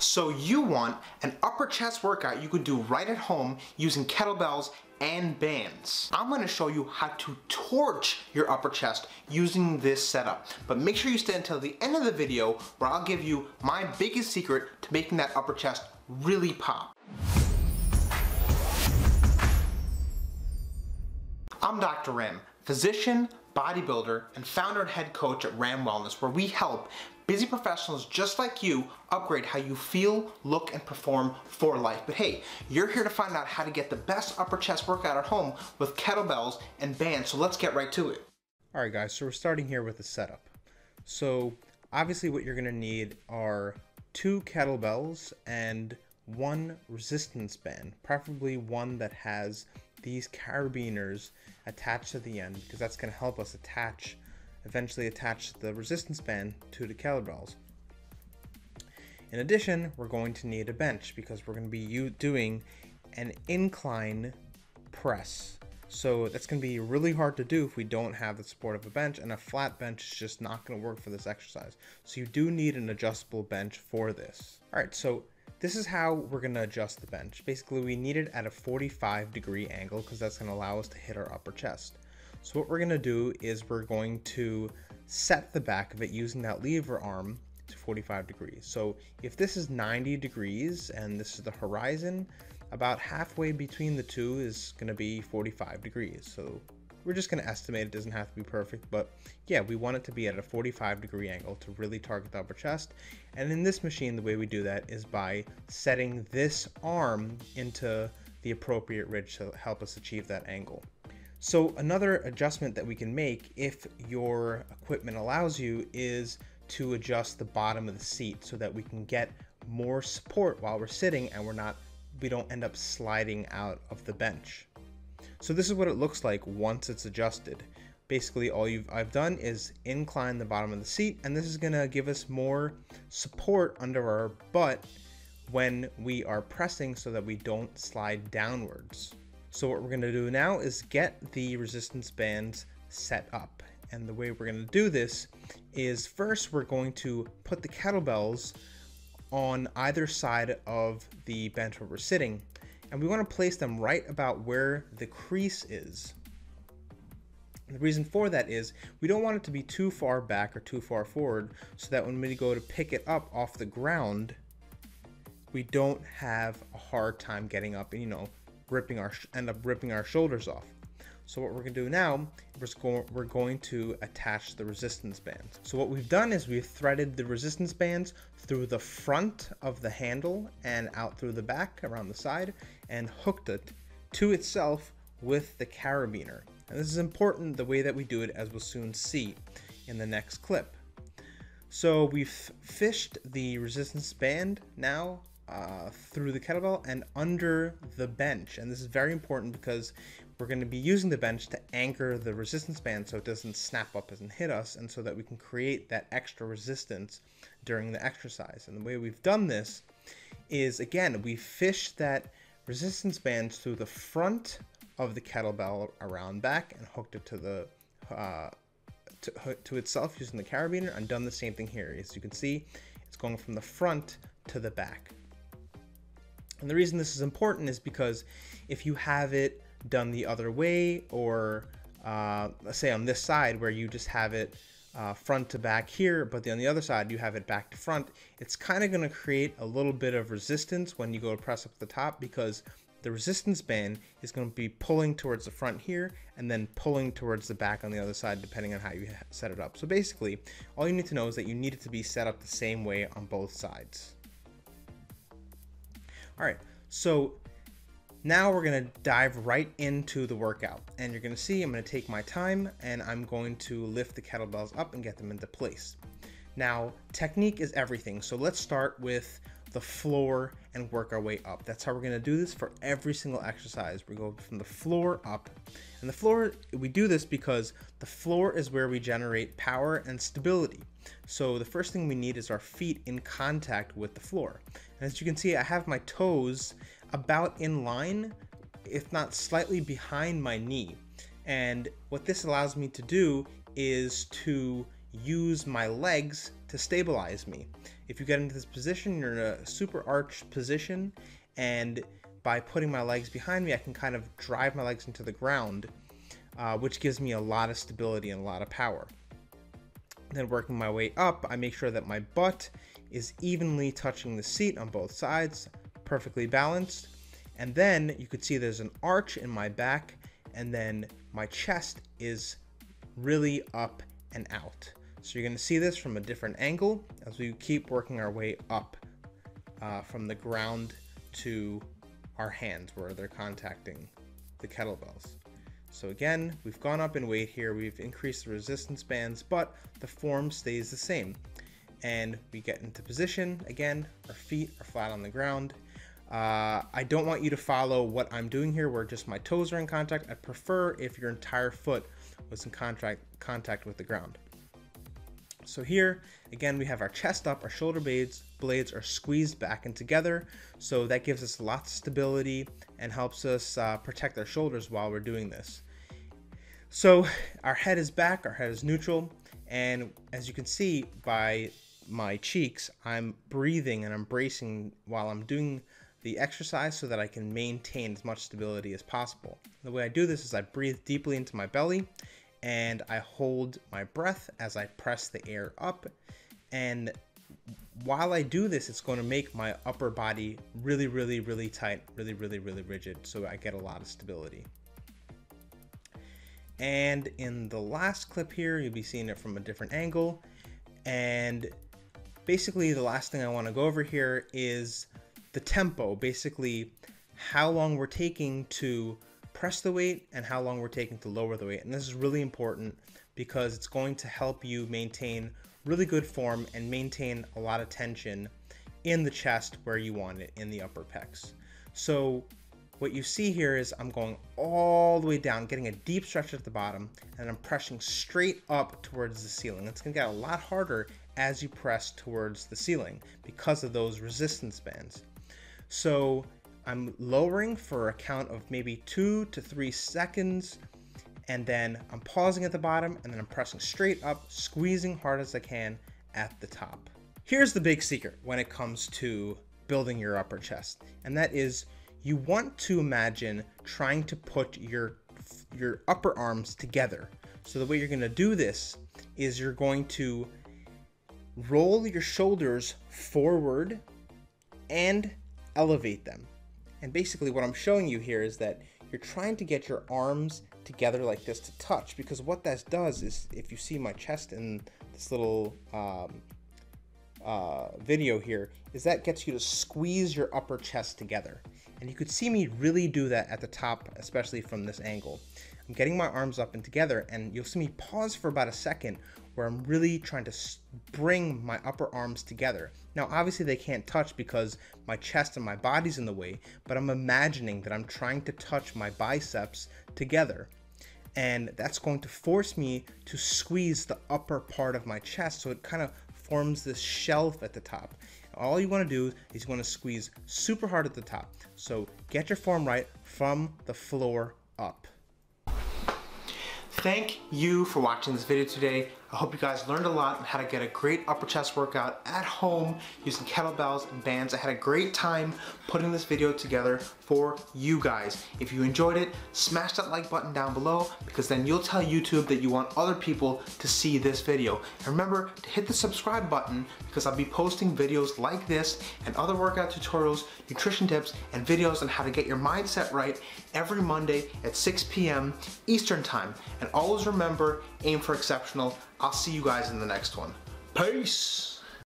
So you want an upper chest workout you can do right at home using kettlebells and bands. I'm gonna show you how to torch your upper chest using this setup. But make sure you stay until the end of the video where I'll give you my biggest secret to making that upper chest really pop. I'm Dr. Ram, physician, bodybuilder, and founder and head coach at Ram Wellness, where we help busy professionals just like you upgrade how you feel, look, and perform for life. But hey, you're here to find out how to get the best upper chest workout at home with kettlebells and bands, so let's get right to it. All right, guys, so we're starting here with the setup. So obviously what you're gonna need are two kettlebells and one resistance band, preferably one that has these carabiners attached to the end because that's going to help us attach, eventually attach the resistance band to the kettlebells. In addition, we're going to need a bench because we're going to be doing an incline press. So that's going to be really hard to do if we don't have the support of a bench and a flat bench is just not going to work for this exercise. So you do need an adjustable bench for this. All right, so this is how we're gonna adjust the bench. Basically, we need it at a 45 degree angle because that's gonna allow us to hit our upper chest. So what we're gonna do is we're going to set the back of it using that lever arm to 45 degrees. So if this is 90 degrees and this is the horizon, about halfway between the two is gonna be 45 degrees. So we're just going to estimate it doesn't have to be perfect, but yeah, we want it to be at a 45 degree angle to really target the upper chest. And in this machine, the way we do that is by setting this arm into the appropriate ridge to help us achieve that angle. So another adjustment that we can make if your equipment allows you is to adjust the bottom of the seat so that we can get more support while we're sitting and we're not we don't end up sliding out of the bench. So this is what it looks like once it's adjusted. Basically all you've I've done is incline the bottom of the seat and this is gonna give us more support under our butt when we are pressing so that we don't slide downwards. So what we're gonna do now is get the resistance bands set up. And the way we're gonna do this is first we're going to put the kettlebells on either side of the bench where we're sitting and we want to place them right about where the crease is. The reason for that is we don't want it to be too far back or too far forward so that when we go to pick it up off the ground, we don't have a hard time getting up and, you know, ripping our, end up ripping our shoulders off. So what we're gonna do now, is we're going to attach the resistance bands. So what we've done is we've threaded the resistance bands through the front of the handle and out through the back around the side and hooked it to itself with the carabiner. And this is important the way that we do it as we'll soon see in the next clip. So we've fished the resistance band now uh, through the kettlebell and under the bench. And this is very important because we're going to be using the bench to anchor the resistance band so it doesn't snap up and hit us and so that we can create that extra resistance during the exercise. And the way we've done this is, again, we fish that resistance band through the front of the kettlebell around back and hooked it to the uh, to, to itself using the carabiner and done the same thing here. As you can see, it's going from the front to the back. And the reason this is important is because if you have it done the other way, or uh, say on this side where you just have it uh, front to back here, but on the other side you have it back to front, it's kind of going to create a little bit of resistance when you go to press up the top because the resistance band is going to be pulling towards the front here and then pulling towards the back on the other side depending on how you set it up. So basically, all you need to know is that you need it to be set up the same way on both sides. All right, so now we're gonna dive right into the workout and you're gonna see I'm gonna take my time and I'm going to lift the kettlebells up and get them into place. Now, technique is everything. So let's start with the floor and work our way up. That's how we're gonna do this for every single exercise. We go from the floor up. And the floor, we do this because the floor is where we generate power and stability. So the first thing we need is our feet in contact with the floor. As you can see, I have my toes about in line, if not slightly behind my knee. And what this allows me to do is to use my legs to stabilize me. If you get into this position, you're in a super arched position, and by putting my legs behind me, I can kind of drive my legs into the ground, uh, which gives me a lot of stability and a lot of power. Then working my way up, I make sure that my butt is evenly touching the seat on both sides, perfectly balanced. And then you could see there's an arch in my back, and then my chest is really up and out. So you're gonna see this from a different angle as we keep working our way up uh, from the ground to our hands where they're contacting the kettlebells. So again, we've gone up in weight here, we've increased the resistance bands, but the form stays the same. And we get into position, again, our feet are flat on the ground. Uh, I don't want you to follow what I'm doing here where just my toes are in contact. I prefer if your entire foot was in contact, contact with the ground. So here, again, we have our chest up, our shoulder blades, blades are squeezed back and together. So that gives us lots of stability and helps us uh, protect our shoulders while we're doing this. So our head is back, our head is neutral. And as you can see by my cheeks, I'm breathing and I'm bracing while I'm doing the exercise so that I can maintain as much stability as possible. The way I do this is I breathe deeply into my belly and I hold my breath as I press the air up. And while I do this, it's going to make my upper body really, really, really tight, really, really, really rigid, so I get a lot of stability. And in the last clip here, you'll be seeing it from a different angle. And basically, the last thing I want to go over here is the tempo, basically, how long we're taking to press the weight and how long we're taking to lower the weight. And this is really important because it's going to help you maintain really good form and maintain a lot of tension in the chest where you want it in the upper pecs. So what you see here is I'm going all the way down, getting a deep stretch at the bottom, and I'm pressing straight up towards the ceiling. It's gonna get a lot harder as you press towards the ceiling because of those resistance bands. So I'm lowering for a count of maybe two to three seconds, and then I'm pausing at the bottom, and then I'm pressing straight up, squeezing hard as I can at the top. Here's the big secret when it comes to building your upper chest, and that is you want to imagine trying to put your your upper arms together. So the way you're going to do this is you're going to roll your shoulders forward and elevate them. And basically what I'm showing you here is that you're trying to get your arms together like this to touch because what that does is if you see my chest in this little um, uh, video here is that gets you to squeeze your upper chest together and you could see me really do that at the top especially from this angle I'm getting my arms up and together and you'll see me pause for about a second where I'm really trying to bring my upper arms together. Now, obviously they can't touch because my chest and my body's in the way, but I'm imagining that I'm trying to touch my biceps together. And that's going to force me to squeeze the upper part of my chest so it kind of forms this shelf at the top. All you want to do is you want to squeeze super hard at the top. So get your form right from the floor up. Thank you for watching this video today. I hope you guys learned a lot on how to get a great upper chest workout at home using kettlebells and bands. I had a great time putting this video together for you guys. If you enjoyed it, smash that like button down below because then you'll tell YouTube that you want other people to see this video. And remember to hit the subscribe button because I'll be posting videos like this and other workout tutorials, nutrition tips, and videos on how to get your mindset right every Monday at 6 p.m. Eastern Time. And always remember, aim for exceptional. I'll see you guys in the next one. Peace!